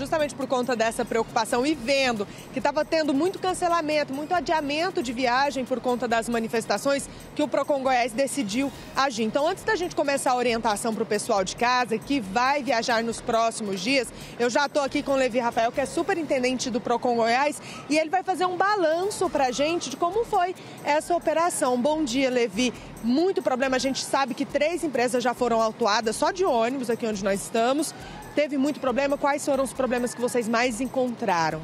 justamente por conta dessa preocupação e vendo que estava tendo muito cancelamento, muito adiamento de viagem por conta das manifestações, que o Procon Goiás decidiu agir. Então, antes da gente começar a orientação para o pessoal de casa que vai viajar nos próximos dias, eu já estou aqui com o Levi Rafael, que é superintendente do Procon Goiás, e ele vai fazer um balanço para a gente de como foi essa operação. Bom dia, Levi. Muito problema, a gente sabe que três empresas já foram autuadas só de ônibus aqui onde nós estamos. Teve muito problema. Quais foram os problemas que vocês mais encontraram?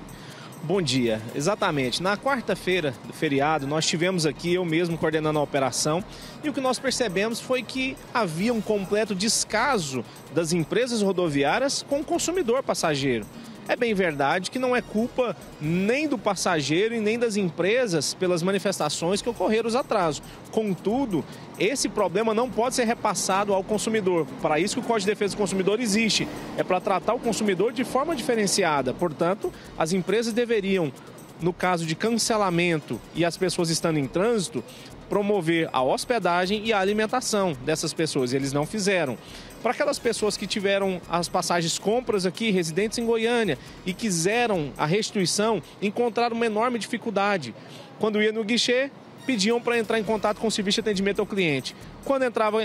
Bom dia, exatamente. Na quarta-feira do feriado, nós tivemos aqui, eu mesmo coordenando a operação, e o que nós percebemos foi que havia um completo descaso das empresas rodoviárias com o consumidor passageiro. É bem verdade que não é culpa nem do passageiro e nem das empresas pelas manifestações que ocorreram os atrasos. Contudo, esse problema não pode ser repassado ao consumidor. Para isso que o Código de Defesa do Consumidor existe. É para tratar o consumidor de forma diferenciada. Portanto, as empresas deveriam no caso de cancelamento e as pessoas estando em trânsito, promover a hospedagem e a alimentação dessas pessoas. Eles não fizeram. Para aquelas pessoas que tiveram as passagens compras aqui, residentes em Goiânia, e quiseram a restituição, encontraram uma enorme dificuldade. Quando ia no guichê, pediam para entrar em contato com o serviço de atendimento ao cliente. Quando entrava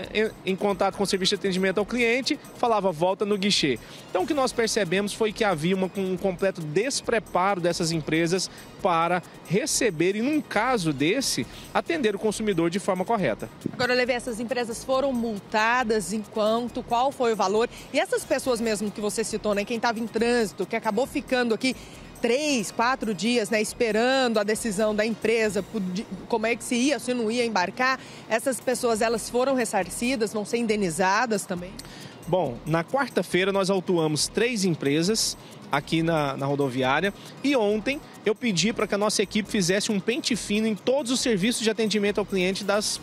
em, contato com o serviço de atendimento ao cliente, falava volta no guichê. Então o que nós percebemos foi que havia uma, um completo despreparo dessas empresas para receber e, num caso desse, atender o consumidor de forma correta. Agora, Levei, essas empresas foram multadas enquanto? Qual foi o valor? E essas pessoas mesmo que você citou, né? Quem estava em trânsito, que acabou ficando aqui três, quatro dias, né, esperando a decisão da empresa, como é que se ia, se não ia embarcar, essas pessoas elas foram ressarcidas, vão ser indenizadas também? Bom, na quarta-feira nós autuamos três empresas aqui na, na rodoviária e ontem eu pedi para que a nossa equipe fizesse um pente fino em todos os serviços de atendimento ao cliente das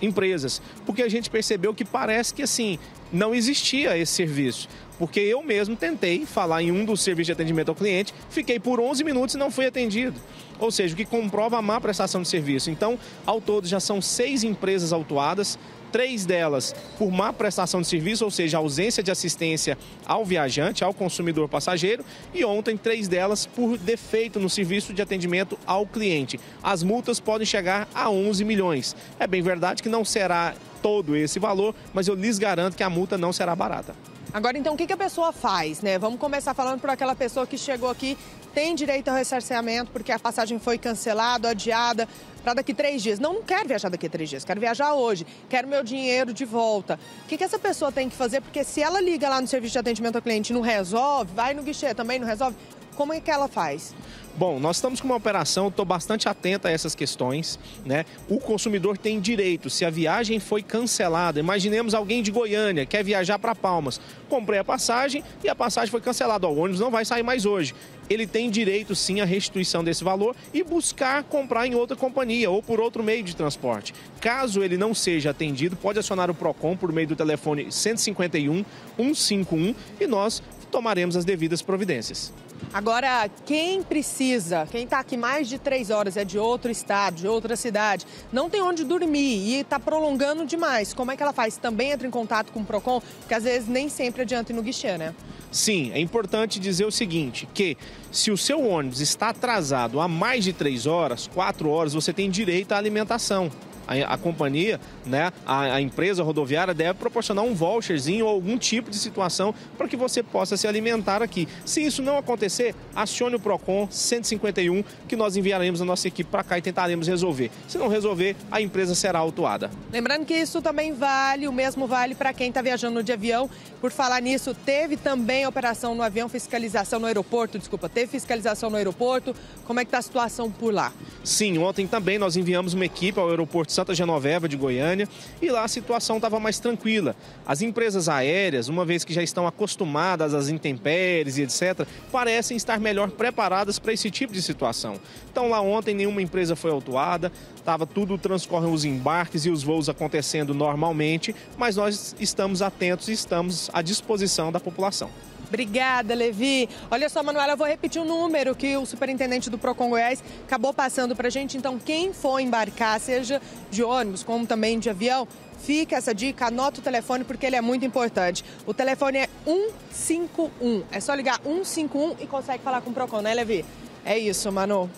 empresas, porque a gente percebeu que parece que assim não existia esse serviço porque eu mesmo tentei falar em um dos serviços de atendimento ao cliente, fiquei por 11 minutos e não fui atendido. Ou seja, o que comprova a má prestação de serviço. Então, ao todo, já são seis empresas autuadas, três delas por má prestação de serviço, ou seja, ausência de assistência ao viajante, ao consumidor passageiro, e ontem três delas por defeito no serviço de atendimento ao cliente. As multas podem chegar a 11 milhões. É bem verdade que não será todo esse valor, mas eu lhes garanto que a multa não será barata. Agora, então, o que, que a pessoa faz, né? Vamos começar falando por aquela pessoa que chegou aqui, tem direito ao ressarcimento porque a passagem foi cancelada, adiada para daqui três dias. Não, não quero viajar daqui três dias, quero viajar hoje, quero meu dinheiro de volta. O que, que essa pessoa tem que fazer? Porque se ela liga lá no serviço de atendimento ao cliente e não resolve, vai no guichê também não resolve, como é que ela faz? Bom, nós estamos com uma operação, estou bastante atenta a essas questões. Né? O consumidor tem direito, se a viagem foi cancelada, imaginemos alguém de Goiânia quer viajar para Palmas. Comprei a passagem e a passagem foi cancelada. o ônibus não vai sair mais hoje. Ele tem direito sim à restituição desse valor e buscar comprar em outra companhia ou por outro meio de transporte. Caso ele não seja atendido, pode acionar o PROCON por meio do telefone 151 151 e nós tomaremos as devidas providências. Agora, quem precisa, quem está aqui mais de três horas, é de outro estado, de outra cidade, não tem onde dormir e está prolongando demais, como é que ela faz? Também entra em contato com o PROCON? Porque às vezes nem sempre adianta ir no guichê, né? Sim, é importante dizer o seguinte, que se o seu ônibus está atrasado há mais de três horas, quatro horas, você tem direito à alimentação a, a companhia, né, a, a, empresa rodoviária deve proporcionar um voucherzinho ou algum tipo de situação para que você possa se alimentar aqui. Se isso não acontecer, acione o PROCON 151 que nós enviaremos a nossa equipe para cá e tentaremos resolver. Se não resolver, a empresa será autuada. Lembrando que isso também vale, o mesmo vale para quem está viajando de avião. Por falar nisso, teve também operação no avião, fiscalização no aeroporto, desculpa, teve fiscalização no aeroporto. Como é que está a situação por lá? Sim, ontem também nós enviamos uma equipe ao aeroporto Santa Genoveva de Goiânia e lá a situação estava mais tranquila. As empresas aéreas, uma vez que já estão acostumadas às intempéries e etc., parecem estar melhor preparadas para esse tipo de situação. Então lá ontem nenhuma empresa foi autuada, estava tudo transcorrem os embarques e os voos acontecendo normalmente, mas nós estamos atentos e estamos à disposição da população. Obrigada, Levi. Olha só, Manuela, eu vou repetir o número que o superintendente do Procon Goiás acabou passando para a gente. Então, quem for embarcar, seja de ônibus como também de avião, Fica essa dica, anota o telefone porque ele é muito importante. O telefone é 151. É só ligar 151 e consegue falar com o Procon, né, Levi? É isso, Manu.